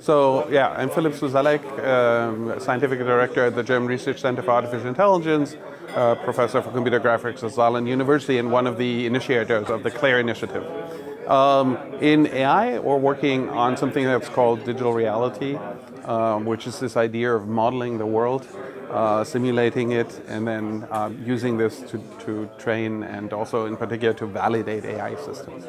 So yeah, I'm Philipp Slusallek, um, scientific director at the German Research Center for Artificial Intelligence, uh, professor for computer graphics at Saarland University, and one of the initiators of the CLAIRE initiative. Um, in AI, we're working on something that's called digital reality, um, which is this idea of modeling the world, uh, simulating it, and then uh, using this to, to train and also, in particular, to validate AI systems.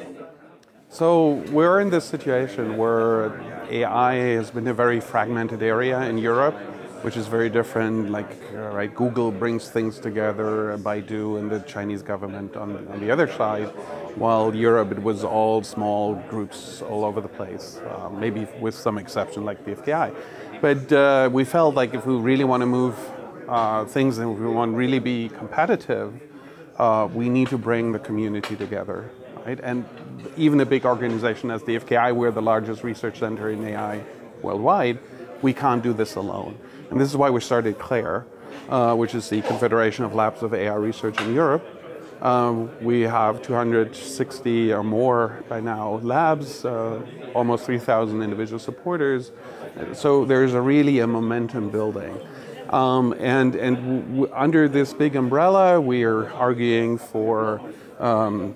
So we're in this situation where AI has been a very fragmented area in Europe, which is very different. Like, uh, right, Google brings things together, Baidu and the Chinese government on, on the other side, while Europe it was all small groups all over the place, uh, maybe with some exception like the. But uh, we felt like if we really want to move uh, things and if we want to really be competitive, uh, we need to bring the community together right? And even a big organization as DFKI, we're the largest research center in AI worldwide, we can't do this alone. And this is why we started CLAIRE, uh, which is the Confederation of Labs of AI Research in Europe. Um, we have 260 or more by now labs, uh, almost 3,000 individual supporters. So there's a really a momentum building. Um, and and under this big umbrella, we are arguing for um,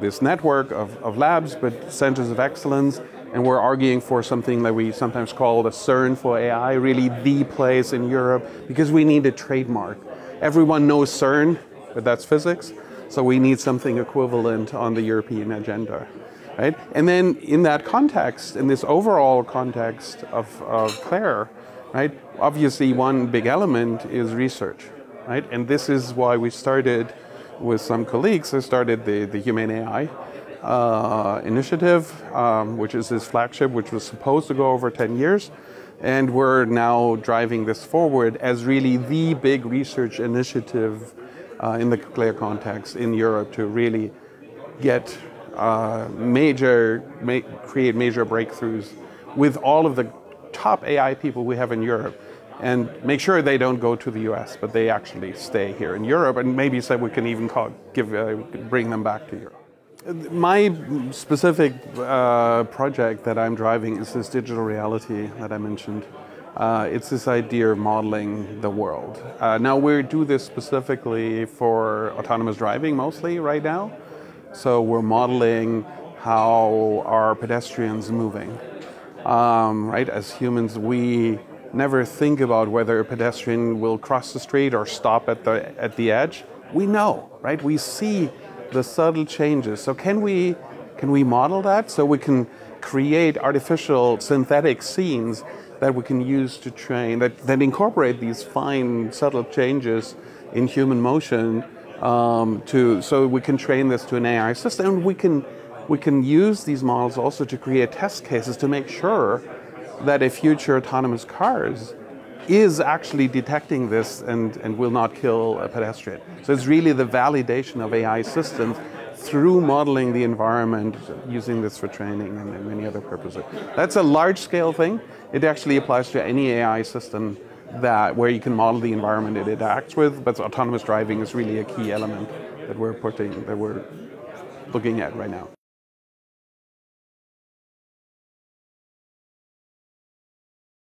this network of, of labs, but centers of excellence, and we're arguing for something that we sometimes call the CERN for AI, really the place in Europe, because we need a trademark. Everyone knows CERN, but that's physics, so we need something equivalent on the European agenda. Right? And then in that context, in this overall context of, of CLAIRE, right, obviously one big element is research. Right? And this is why we started with some colleagues, I started the, the Humane AI uh, initiative, um, which is this flagship, which was supposed to go over 10 years. And we're now driving this forward as really the big research initiative uh, in the CLAIRE context in Europe to really get uh, major, ma create major breakthroughs with all of the top AI people we have in Europe and make sure they don't go to the US, but they actually stay here in Europe, and maybe say we can even call, give, uh, bring them back to Europe. My specific uh, project that I'm driving is this digital reality that I mentioned. Uh, it's this idea of modeling the world. Uh, now we do this specifically for autonomous driving mostly right now. So we're modeling how are pedestrians moving. Um, right, as humans, we never think about whether a pedestrian will cross the street or stop at the, at the edge. We know, right? We see the subtle changes. So can we, can we model that so we can create artificial synthetic scenes that we can use to train, that, that incorporate these fine subtle changes in human motion um, to, so we can train this to an AI system. And we can, we can use these models also to create test cases to make sure that a future autonomous cars is actually detecting this and, and will not kill a pedestrian. So it's really the validation of AI systems through modeling the environment, using this for training and many other purposes. That's a large scale thing. It actually applies to any AI system that where you can model the environment it interacts with, but autonomous driving is really a key element that we're putting, that we're looking at right now.